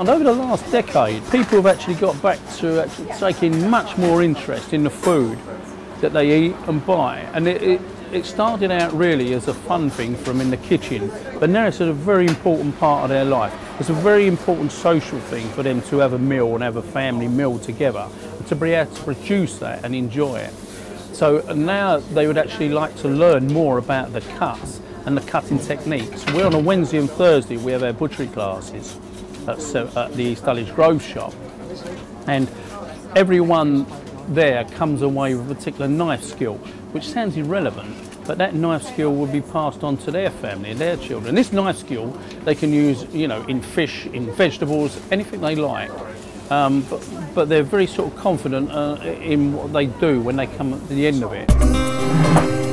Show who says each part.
Speaker 1: And over the last decade, people have actually got back to actually taking much more interest in the food that they eat and buy. And it, it, it started out really as a fun thing for them in the kitchen, but now it's a very important part of their life. It's a very important social thing for them to have a meal and have a family meal together, to be able to produce that and enjoy it. So now they would actually like to learn more about the cuts and the cutting techniques. We're on a Wednesday and Thursday, we have our butchery classes at, at the East Dulwich Grove shop. And everyone there comes away with a particular knife skill, which sounds irrelevant, but that knife skill will be passed on to their family, and their children. This knife skill they can use, you know, in fish, in vegetables, anything they like. Um, but, but, they're very sort of confident uh, in what they do when they come at the end of it.